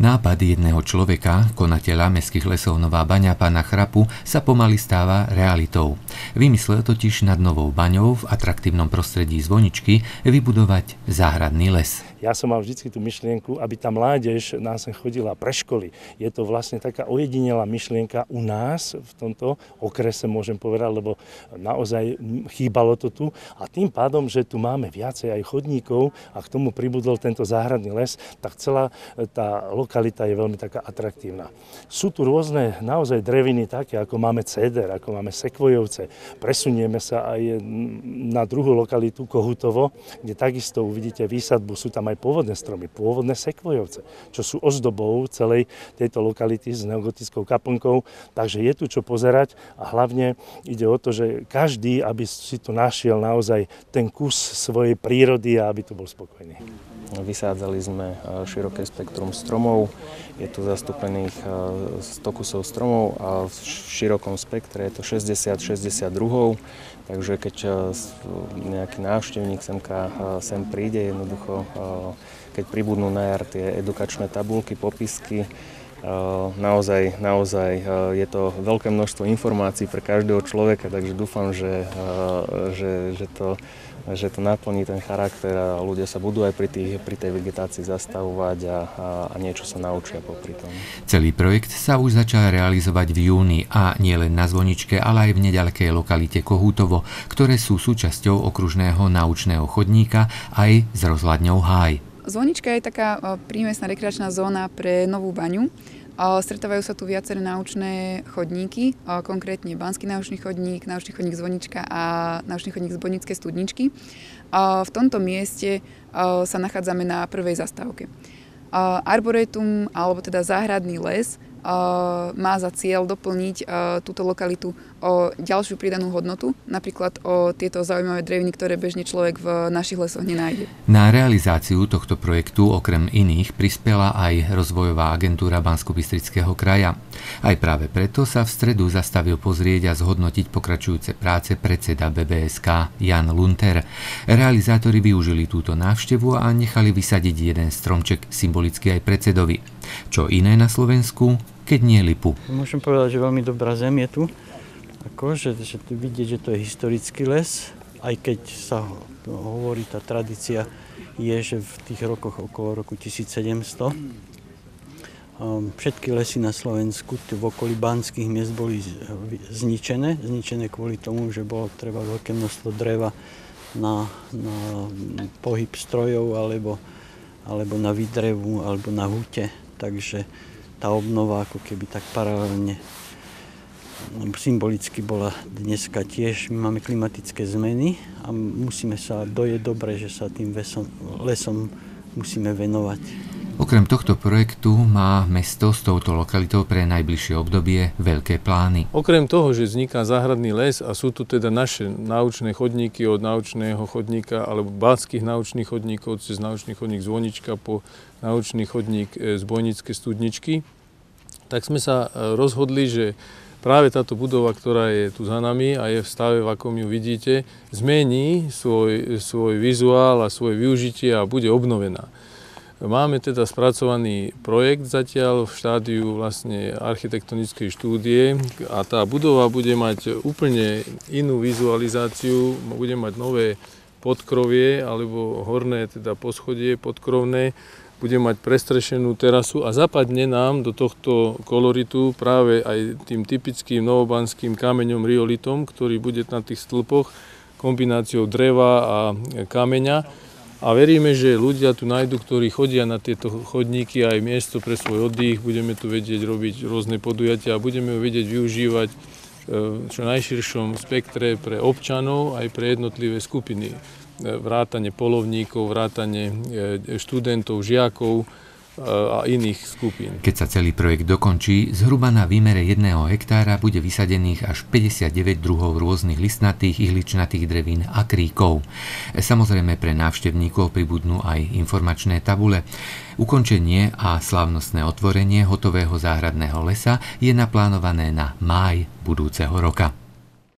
Nápad jedného človeka, konateľa mestských lesov Nová baňa pána Chrapu, sa pomaly stáva realitou. Vymyslel totiž nad Novou baňou v atraktívnom prostredí zvoničky vybudovať záhradný les. Ja som mal vždy tú myšlienku, aby tá mládež nás sem chodila pre školy. Je to vlastne taká ojedinelá myšlienka u nás v tomto okrese, môžem povedať, lebo naozaj chýbalo to tu. A tým pádom, že tu máme viacej aj chodníkov a k tomu pribudol tento záhradný les, tak celá tá lokalita je veľmi taká atraktívna. Sú tu rôzne naozaj dreviny také, ako máme ceder, ako máme sekvojovce. Presunieme sa aj na druhú lokalitu Kohutovo, kde takisto uvidíte výsadbu, sú tam aj pôvodné stromy, pôvodné sekvojovce, čo sú ozdobou celej tejto lokality s neogotickou kaplnkou. Takže je tu čo pozerať a hlavne ide o to, že každý, aby si tu našiel naozaj ten kus svojej prírody a aby tu bol spokojný. Vysádzali sme e, široké spektrum stromov, je tu zastúpených 100 e, kusov stromov a v širokom spektre je to 60-60 druhov, takže keď e, nejaký návštevník semka sem príde, jednoducho keď pribudnú na jar tie edukačné tabulky, popisky, naozaj, naozaj je to veľké množstvo informácií pre každého človeka, takže dúfam, že, že, že to že to naplní ten charakter a ľudia sa budú aj pri, tých, pri tej vegetácii zastavovať a, a, a niečo sa naučia popri tom. Celý projekt sa už začal realizovať v júni a nie len na Zvoničke, ale aj v nedalekej lokalite Kohútovo, ktoré sú súčasťou okružného naučného chodníka aj s rozhľadňou Háj. Zvonička je taká prímesná rekreačná zóna pre Novú baňu. Stretávajú sa tu viaceré naučné chodníky, konkrétne Banský naučný chodník, naučný chodník Zvonička a naučný chodník Zvonické studničky. V tomto mieste sa nachádzame na prvej zastávke. Arboretum, alebo teda záhradný les, má za cieľ doplniť túto lokalitu o ďalšiu pridanú hodnotu, napríklad o tieto zaujímavé dreviny, ktoré bežne človek v našich lesoch nenájde. Na realizáciu tohto projektu okrem iných prispela aj rozvojová agentúra bansko kraja. Aj práve preto sa v stredu zastavil pozrieť a zhodnotiť pokračujúce práce predseda BBSK Jan Lunter. Realizátori využili túto návštevu a nechali vysadiť jeden stromček symbolicky aj predsedovi. Čo iné na Slovensku, keď nie lipu? Môžem povedať, že veľmi dobrá zem je tu ako, že, že vidieť, že to je historický les, aj keď sa hovorí, tá tradícia je, že v tých rokoch okolo roku 1700 um, všetky lesy na Slovensku v okolí banských miest boli zničené. Zničené kvôli tomu, že bolo treba veľké množstvo dreva na, na pohyb strojov alebo, alebo na výdrevu alebo na hute. Takže tá obnova ako keby tak paralelne symbolicky bola dneska tiež. My máme klimatické zmeny a musíme sa, doje dobre, že sa tým lesom, lesom musíme venovať. Okrem tohto projektu má mesto s touto lokalitou pre najbližšie obdobie veľké plány. Okrem toho, že vzniká záhradný les a sú tu teda naše naučné chodníky od naučného chodníka alebo báckých naučných chodníkov cez naučný chodník Zvonička po naučný chodník e, z Bojnické studničky, tak sme sa e, rozhodli, že práve táto budova, ktorá je tu za nami a je v stave, v akom ju vidíte, zmení svoj, svoj vizuál a svoje využitie a bude obnovená. Máme teda spracovaný projekt zatiaľ v štádiu vlastne architektonickej štúdie a tá budova bude mať úplne inú vizualizáciu, bude mať nové podkrovie alebo horné teda poschodie podkrovné, bude mať prestrešenú terasu a zapadne nám do tohto koloritu práve aj tým typickým novobanským kameňom riolitom, ktorý bude na tých stĺpoch kombináciou dreva a kameňa. A veríme, že ľudia tu nájdu, ktorí chodia na tieto chodníky aj miesto pre svoj oddych, budeme tu vedieť robiť rôzne podujatia a budeme ho vedieť využívať čo najširšom spektre pre občanov aj pre jednotlivé skupiny. Vrátane polovníkov, vrátane e, študentov, žiakov. e, a iných skupín. Keď sa celý projekt dokončí, zhruba na výmere jedného hektára bude vysadených až 59 druhov rôznych listnatých, ihličnatých drevín a kríkov. Samozrejme pre návštevníkov pribudnú aj informačné tabule. Ukončenie a slávnostné otvorenie hotového záhradného lesa je naplánované na máj budúceho roka.